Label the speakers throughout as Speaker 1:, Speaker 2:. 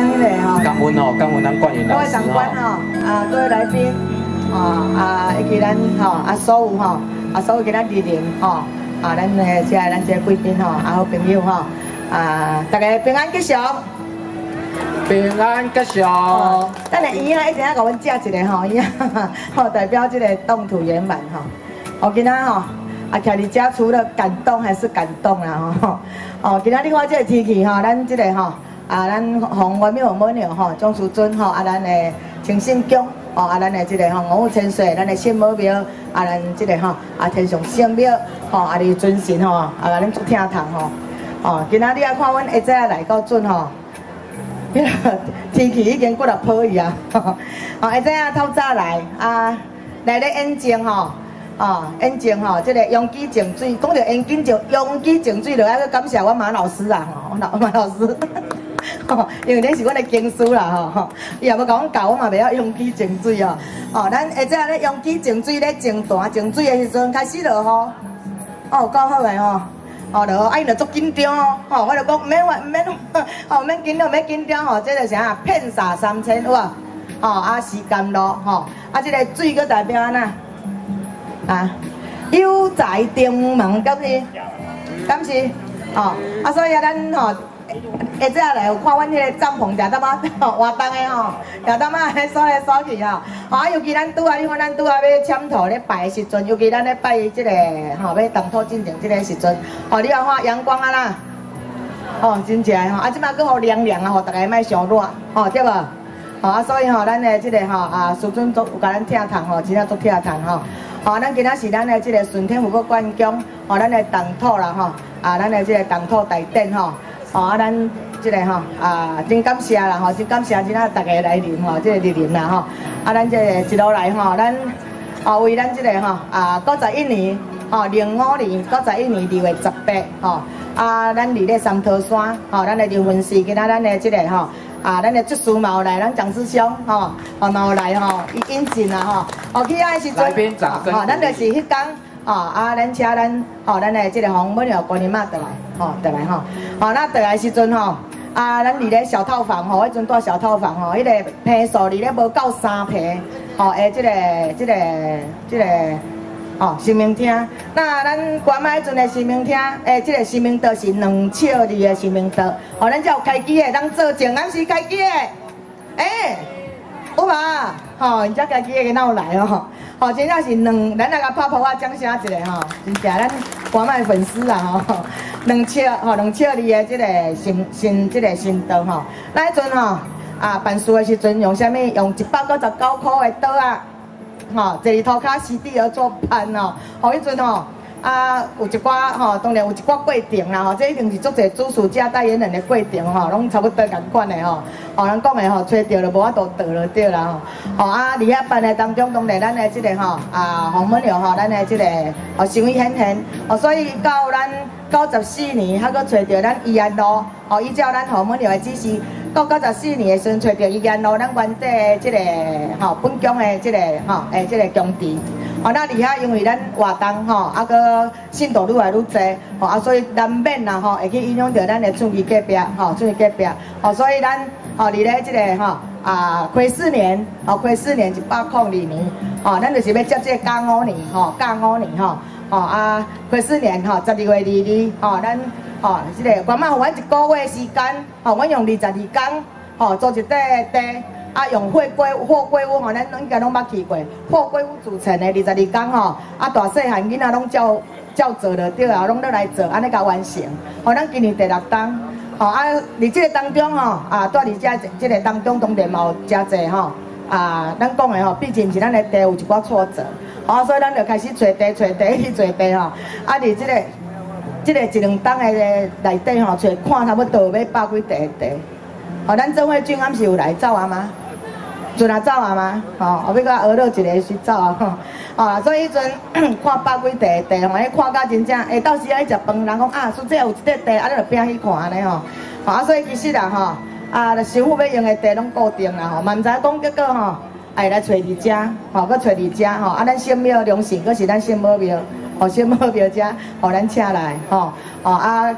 Speaker 1: 咱迄个吼，
Speaker 2: 感恩哦，感恩咱冠云
Speaker 1: 各位
Speaker 2: 老师
Speaker 1: 长官吼，啊，各位来宾，啊啊，以及咱吼啊所有吼啊所有其他莅临吼啊，咱诶遮咱遮贵宾吼啊好朋友吼啊，大家平安吉祥。
Speaker 2: 平安吉祥。
Speaker 1: 哦，等下伊啊一定要甲阮食一个吼，伊啊 吼代表这个动土圆满吼。哦，今仔吼啊，徛伫遮除了感动还是感动啦吼。哦，今仔你看这个天气吼，咱这个吼啊，咱红文庙母娘吼，钟淑尊吼啊，咱的清信宫哦啊，咱的这个吼五五千岁，咱的圣母庙啊，咱这个吼啊天上圣庙吼啊，你尊神吼啊，咱足听堂吼。哦，今仔你啊看阮下早来到准吼。天气已经过了破去啊！哦，下早啊透早来啊，来咧演讲吼，哦，演讲吼，即个勇气净水，讲着演讲就勇气净水，就要感谢我马老师啊，吼，老马老师，吼，因为恁是阮的经书啦，吼，吼，伊也要甲阮教，我嘛袂晓勇气净水哦，哦，咱下早咧勇气净水咧净大净水的时阵开始落雨，哦，够好诶吼。哦，就啊，伊就足紧张哦，吼，我就讲免话免，吼免紧张免紧张吼，这个啥骗煞三千有啊，吼啊时间咯，吼啊这个水佫代表安那啊，有在定门，敢是？敢是？哦，啊所以啊咱吼。下来有看阮迄个帐篷，食淡仔活动的吼，食淡仔锁来锁去吼。好，尤其咱拄啊，你看咱拄啊要签土咧拜的时阵，尤其咱咧拜即个吼要动土进程即个时阵，吼你看看阳光啊啦，哦真正吼，啊即摆佫好凉凉啊，吼大家莫伤热，吼对无？吼啊，所以吼咱的即个吼啊，时阵都有甲咱听谈吼，真正足听谈吼。吼，咱今仔是咱的即个顺天福国观宫，吼咱的动土啦吼，啊咱的即个动土大典吼。哦，啊，咱即个吼啊，真感谢啦吼，真感谢今仔大家来临吼，即个莅临啦吼。啊，咱即个一路来吼，咱啊为咱即个吼啊，九十一年吼，零五年九十一年二月十八吼，啊，咱伫咧三桃山吼，咱的离婚事，今仔咱的即个吼啊，咱的叔叔嘛有来，咱蒋师兄吼，哦嘛有来吼，伊引进啦吼，哦去遐的时阵，吼，咱就是迄天。哦，啊，咱请咱，吼，咱的即个红母娘观音妈倒来，吼，倒来吼，吼，那倒来时阵吼，啊，咱伫咧小套房吼，迄阵住小套房吼，迄个坪数伫咧无够三坪，吼，诶，即个，即个，即个，哦，生命厅，那咱关麦迄阵的生命厅，诶，即个生命道是两笑字的生命道，吼，咱才有开机的，咱做正安是开机的，诶，有嘛？吼，人家家己个哪来哦？哦，真正是两，咱来甲拍拍啊，掌声一个吼，真正咱外卖粉丝啊吼，两笑吼，两笑里的这个新新这个新刀吼。那迄阵吼啊办事的时阵用啥物？用一百九十九块的刀啊，吼，坐伫涂骹席地而做办哦。吼，迄阵吼。啊，有一寡吼，当然有一寡过程啦吼，这一定是足侪主持加代言人的过程吼，拢差不多共款的吼。吼，咱讲的吼，吹着了无法度倒了对啦吼。吼啊，伫遐办的当中，当然咱的即个吼啊，黄文亮吼，咱的即个哦，行为很很。哦，所以到咱九十四年，还佫找到咱宜安路，哦，依照咱黄文亮的指示，到九十四年的时阵找到宜安路，咱原地即个吼本宫的即个吼诶，即个宫地。哦，那里遐因为咱活动吼，啊个信徒愈来愈多，吼啊，所以难免啦吼，会去影响到咱的厝边隔壁，吼村边隔壁，吼，所以咱哦伫咧即个吼啊，癸四年，哦癸四年一百空二年，吼，咱就是要接这甲午年，吼甲午年吼，吼啊癸四年吼十二月二二，吼咱吼即个官妈互阮一个月时间，吼阮用二十二天，吼做一块地。啊，用货柜货柜屋吼，咱应该拢捌去过。货柜屋组成的二十二天吼，啊大细汉囡仔拢照照做了对啊，拢咧来做，安尼甲完成。吼，咱今年第六天，吼啊，伫即个当中吼，啊住伫遮即个当中当然嘛有真侪吼，啊，咱讲的吼，毕竟是咱的地有一寡挫折，吼，所以咱就开始找地找地去找地吼，啊，伫即个这个一两档的内底吼，找看差不多要百几地地。吼，咱这位俊安是有来走啊吗？阵啊走啊嘛？吼，后尾甲学了一个去走啊，吼，啊，所以迄阵 看百几地地吼，迄看甲真正，诶，到时爱食饭，人讲啊，说这有一块地，啊，你就拼去看安尼吼，吼，啊，所以其实啊，吼，啊，师傅要用的地拢固定啦，吼，嘛毋知讲结果吼，哎，来找伫遮，吼，搁找伫遮，吼，啊，咱圣庙良心，搁是咱圣母庙，吼，圣母庙遮，互咱请来，吼，吼，啊。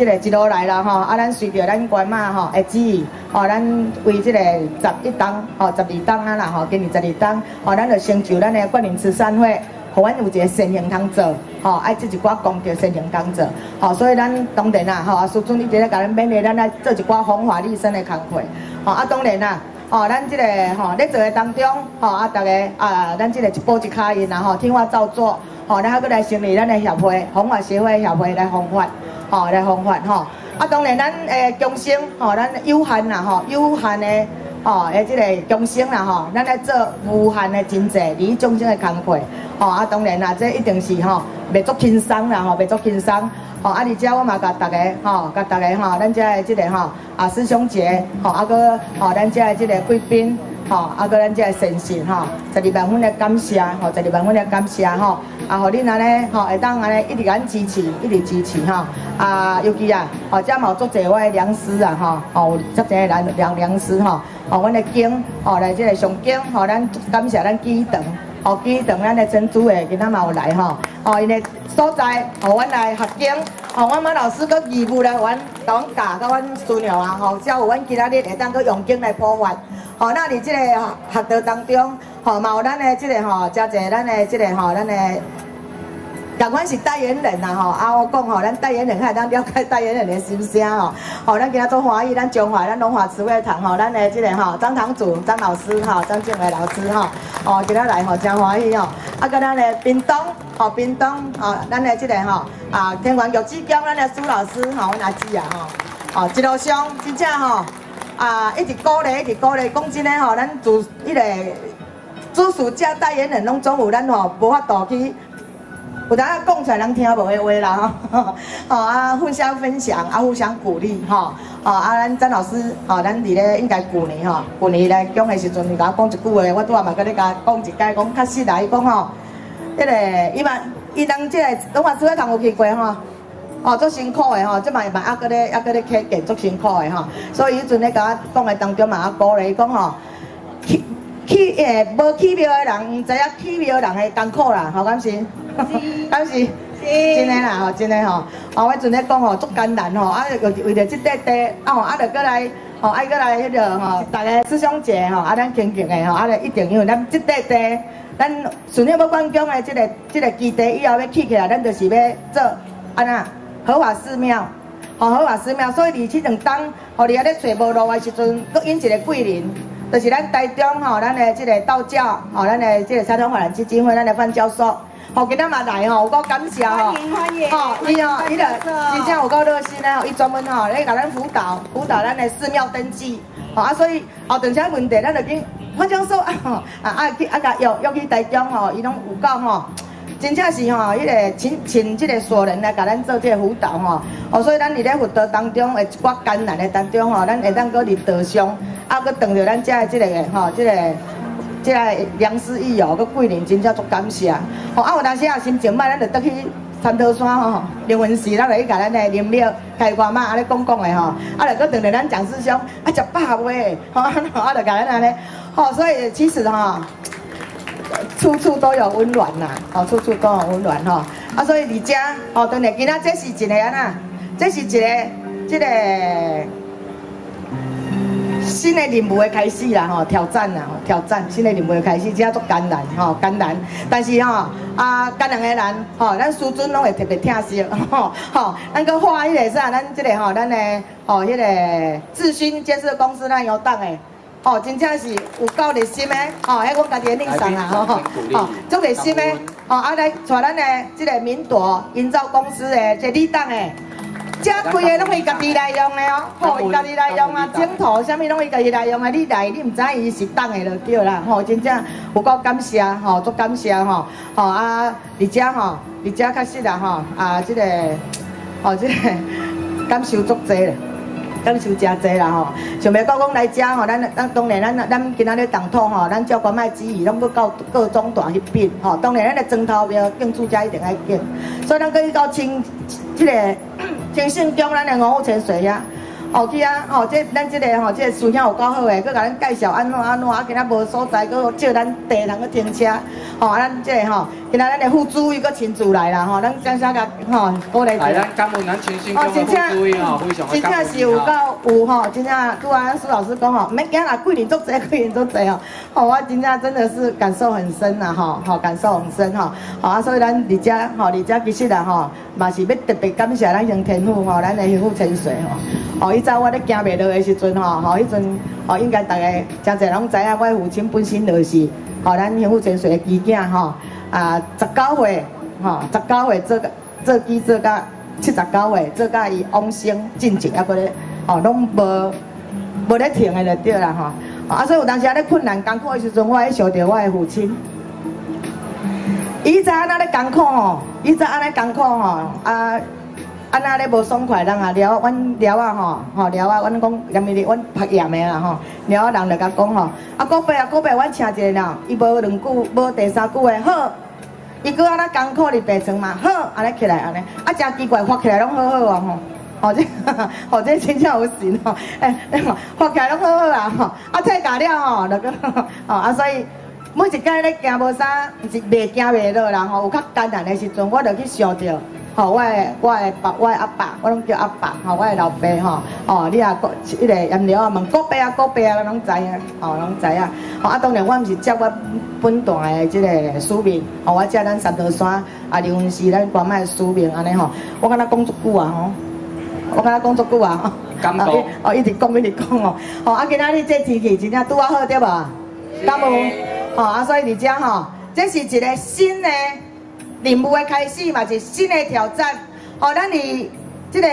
Speaker 1: 即个一路来啦吼，啊，咱随着咱官马吼的旨意，吼，咱为即个十一档吼，十二档啊啦吼，今年十二档，吼，咱就成就咱的冠名慈善会，互阮有一个善行通做，吼，爱做一寡功德善行通做，吼，所以咱当然啦，吼，啊，苏总你直接甲咱勉励，咱来做一寡风华丽生的工课，吼，啊，当然啦。哦，咱即个吼，咧做的当中，吼啊，逐个啊，咱即个一步一脚印啦，吼，听话照做，吼，咱还佫来成立咱的协会，红法协会协会来弘法，吼，来弘法，吼。啊，当然咱诶，共生，吼，咱有限啦，吼，有限的，吼，诶，即个共生啦，吼，咱来做无限的真济，利益众生的工课，吼，啊，当然啦，这一定是吼，袂足轻松啦，吼，袂足轻松。吼，啊！而且我嘛甲大家，吼，甲大家吼，咱遮的即个吼，啊师兄姐，吼，啊个，吼，咱遮的即个贵宾，吼，啊个咱遮的先生，吼，十二万分的感谢，吼，十二万分的感谢，吼，啊，互恁安尼，吼，会当安尼一直咱支持，一直支持，吼，啊，尤其啊，吼，遮嘛有足济我的良师啊，吼，吼，足济咱良良师，吼，吼，阮的经，吼，来即个上经，吼，咱感谢咱基长。哦，记等咱的珍珠诶，今仔嘛有来吼。哦，因为所在，哦，阮来学经，哦，阮马老师搁义务来，阮当教甲阮孙女啊，吼，才有阮今仔日会当搁用经来破法。哦，那伫即个学道当中，吼，嘛有咱的即个吼，加侪咱的即个吼，咱的。同款是代言人呐吼，啊我讲吼，咱代言人还当了解代言人的心声吼，吼咱今仔做欢喜，咱中华咱龙华慈惠堂吼，咱的即个吼张堂主张老师吼，张建伟老师吼，哦今仔来吼真欢喜吼，啊跟咱的屏东吼屏东吼，咱的即个吼啊天王玉子江咱的苏老师吼，阮阿姊啊吼，哦一路上真正吼啊一直鼓励一直鼓励，讲真诶吼，咱主迄个主暑假代言人拢总有咱吼无法度去。有当啊讲出来人听无的话啦，吼啊互相分享啊互相鼓励吼，哦啊咱张老师吼，咱伫咧应该旧年吼，旧年来讲的时阵，伊甲我讲一句话，我拄仔嘛甲你甲讲一解，讲确实来伊讲吼，迄个伊嘛伊当即个拢话做咧同有去过吼，哦足辛苦的吼，即嘛嘛还搁咧还搁咧起建足辛苦的吼，所以迄阵咧甲我讲的当中嘛啊鼓励讲吼。去去诶，无去庙的人，毋知影去庙人的艰苦啦，好敢是？敢是？真诶啦，吼，真诶吼。哦，我阵咧讲吼，足艰难吼，啊，为为着即块地，啊，啊，着过来，吼，爱过来迄个吼，大家师兄姐吼，啊，咱敬敬诶吼，啊，着一定因为咱即块地，咱顺利要关宫诶，即个即个基地以后要起起来，咱着是要做安那合法寺庙，吼，合法寺庙，所以你去两当，互你啊咧找无路的时阵，搁引一个贵人。就是咱台中吼，咱的即个道教吼，咱的即个财团法人基金会，咱的范教授，吼，今仔嘛来吼，有够感谢
Speaker 3: 吼，欢迎欢迎，吼，
Speaker 1: 伊哦，伊的真正有够热心咧吼，伊专门吼来甲咱辅导，辅导咱的寺庙登记，吼啊，所以后等下问题，咱就紧范教授啊吼，啊啊去啊甲约约去台中吼，伊拢有够吼，真正是吼，迄个请请即个所人来甲咱做即个辅导吼，哦，所以咱伫咧辅导当中的一寡艰难的当中吼，咱会当搁伫道上。啊，搁等着咱遮的即个吼，即个即个良师益友，搁桂林真正足感谢。吼，啊，有当时啊心情歹，咱就倒去三头山吼，灵魂寺，咱来去甲咱的灵庙开外嘛，安尼讲讲的吼。啊，来搁等着咱蒋师兄，啊，食饱未？吼，啊，就甲咱安尼。吼，所以其实吼，处处都有温暖呐，哦，处处都有温暖吼。啊，所以伫遮，吼，当然今仔这是一个安那，这是一个即个。新的任务的开始啦，吼挑战啦，挑战新的任务的开始，只要做艰难，吼艰难。但是吼啊，艰难的人，吼咱师尊拢会特别疼惜，吼吼。咱个画迄个啥，咱即个吼，咱的吼迄个智勋建设公司咱有档的，吼真正是有够热心的，哦迄我家己的领上啊，吼吼，足热心的，哦啊来带咱的即个民朵营造公司的这李档的。遮开的拢伊家己来用的哦，吼，伊家己来用啊，镜头啥物拢伊家己来用啊，你来你毋知伊是当的就对啦，吼，真正有够感谢，吼，足感谢吼，吼啊，而且吼，而且确实啦，吼，啊，即个，吼，即个感受足济啦，感受真济啦，吼，想要到讲来遮吼，咱咱当然咱咱今仔日当土吼，咱照官卖旨意，拢去到各种大迄边，吼，当然咱的砖头标建筑家一定爱建，所以咱可以到清，即个。清信宫咱的五福泉水呀，哦去啊，吼，这咱这个吼，这个师兄有够好诶，佮甲咱介绍安怎安怎，啊，今仔无所在，佮借咱地通去停车，吼，啊，咱这个吼，今仔咱的副主委佮亲自来啦，吼，咱掌声甲吼鼓励一
Speaker 2: 来，咱感恩咱全新疆的副主委吼，非常
Speaker 1: 真正是有够。有吼，真正拄啊，苏老师讲吼，免惊啦，桂林足济，桂林足济哦，吼，我真正真的是感受很深呐，吼，吼，感受很深吼，好啊，所以咱伫遮吼，伫遮其实啊吼，嘛是要特别感谢咱乡天父吼，咱的天父千岁吼，哦，伊早我咧行袂落的时阵吼，吼，迄阵吼，应该大家真侪拢知影，我的父亲本身就是吼，咱天父千岁的基囝吼，啊，十九岁吼，十九岁做做基做甲。七十九岁，做甲伊往生进前，还搁咧，吼，拢无无咧停的就对啦吼。啊，所以有当时啊咧困难艰苦的时阵，我会想到我的父亲。伊知安那咧艰苦吼，伊知安尼艰苦吼，啊，安那咧无爽快，人啊聊，阮聊啊吼，吼聊啊，阮讲连咪哩，阮拍盐的啦吼，聊啊人就甲讲吼，啊古伯啊古伯，阮请一个啦，伊无两句，无第三句的好。伊搁安那艰苦伫病床嘛，好，安尼起来安尼，啊，真奇怪，发起来拢好好啊吼，吼 这，吼这真正有神吼，诶、欸，发起来拢好好啊吼，啊，退假了吼，那个，吼啊，所以每一摆咧行无啥，是袂行袂落啦吼，有较艰难的时阵，我就去想着。吼，我的我的爸，我的阿爸，我拢叫阿爸，吼，我的老爸吼，哦，你啊，迄个盐料啊，问国伯啊，国伯啊，拢知影，吼，拢知影，吼，啊，当然我毋是接我本段的即个使命，吼，我接咱三道山啊，刘文是咱关麦的使命安尼吼，我敢若讲足久啊吼，我敢若讲足久啊，吼
Speaker 2: 感动
Speaker 1: 哦，一直讲一直讲哦，吼，啊，今仔日这天气真正拄啊好对无？感恩，吼，啊，所以伫遮吼，这是一个新的。任务的开始嘛，是新的挑战。吼，咱伫即个，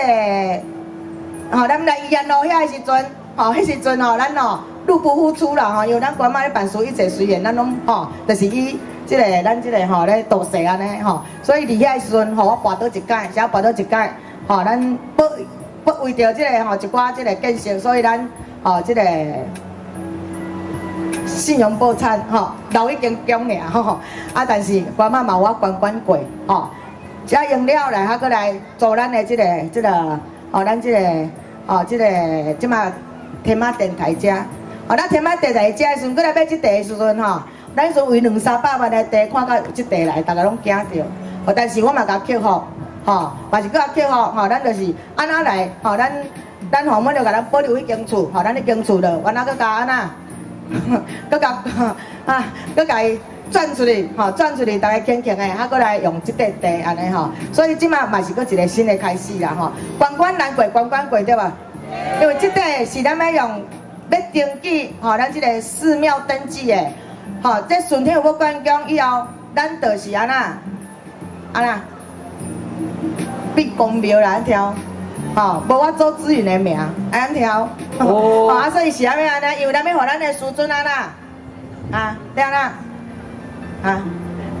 Speaker 1: 吼，咱来医院路遐的时阵，吼，迄时阵吼，咱吼入不敷出啦，吼，因为咱关妈咧办事一切随缘，咱拢吼，就是以即个咱即个吼咧度势安尼吼，所以伫遐的时阵，吼，我跋倒一届，只要跋倒一届，吼，咱不不为着即个吼一寡即个建设，所以咱吼即个。信用破产，吼，老已经强了，吼，啊，但是关妈嘛我管管过，吼，加用了来，还搁来做咱的这个这个，吼，咱这个，哦，这个即马天马电台遮，吼，咱天马电台遮的时阵，搁来买这地的时阵，吼，咱所为两三百万的地，看到有即地来，大家拢惊着，吼，但是我嘛甲克服，吼，嘛是搁甲克服，吼，咱就是安那来，吼，咱咱后尾就甲咱保留迄间厝，吼，咱迄间厝了，我那搁甲安那。搁甲 啊，搁甲伊转出去，吼，转出去，大家轻轻的，还搁来用即块地安尼吼，所以即马嘛是搁一个新的开始啦吼。关关难过关关过对吧？因为即块是咱要用要登记吼，咱即个寺庙登记的，吼，这顺天有要关公以后，咱就是安那安那必公庙来挑。吼，无我做资源的名，安挑，哦，啊，所以是安尼安尼，因为咱要互咱的师尊安那，啊，对啦，啊，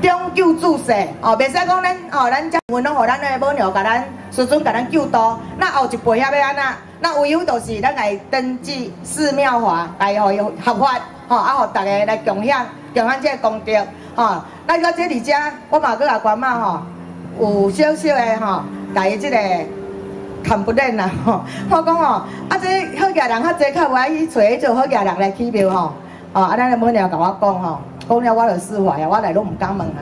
Speaker 1: 中救助世，哦，袂使讲咱，哦，咱将文拢互咱的母娘，甲咱师尊甲咱救度，那后一辈遐要安那，那唯有就是咱来登记寺庙化，来互伊合法，吼，啊，互大家来共享，共享这个功德，吼，那到这里遮，我嘛搁甲关妈吼，有小小的吼，甲伊即个。看不认啦 吼！我讲吼，啊这好家人较济，较爱去找迄种好家人来起庙吼。哦，啊咱的母娘甲我讲吼，讲了我就释怀啊，我来拢毋敢问啊。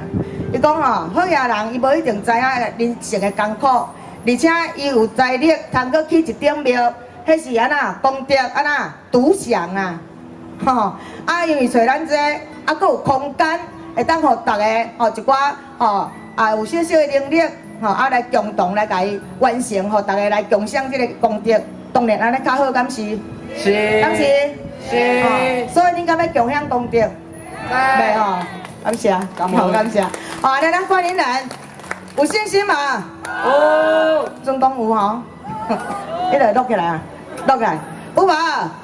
Speaker 1: 伊讲吼，好家人伊无一定知影人生的艰苦，而且伊有财力，通过去一顶庙，迄是安那功德安那独享啊！吼，啊因为找咱这，啊佫有空间，会当互逐个吼一寡吼啊有小小的能力。吼，啊来共同来甲伊完成，吼，大家来共享即个功德，当然安尼较好，敢是？
Speaker 2: 是。
Speaker 1: 敢是？
Speaker 2: 是。
Speaker 1: 所以恁敢要共享功德？对吼，感谢，好感谢。好，来咱欢迎人，有信心嘛？哦。中东有吼，迄个录起来啊，录起来，有吧？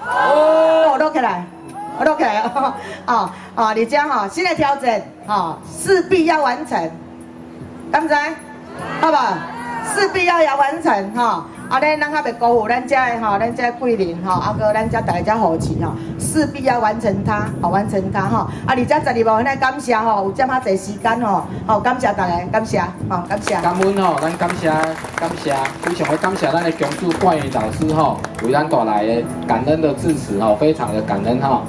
Speaker 1: 哦。录起来，录起来 哦。哦哦，你讲吼，新的挑战，吼，势必要完成，敢知？好吧，势必要要完成哈。啊，咱咱较袂辜负咱家的吼，咱家贵人吼，啊哥咱家大家好奇吼，势必要完成它，好完成它吼。啊，而且十二部分来感谢吼，有这么侪时间吼，好感谢大家，感谢，好感谢。
Speaker 2: 感恩吼，咱感谢感谢，非常的感谢咱的公主冠宇老师吼，为咱带来的感恩的致辞吼，非常的感恩吼。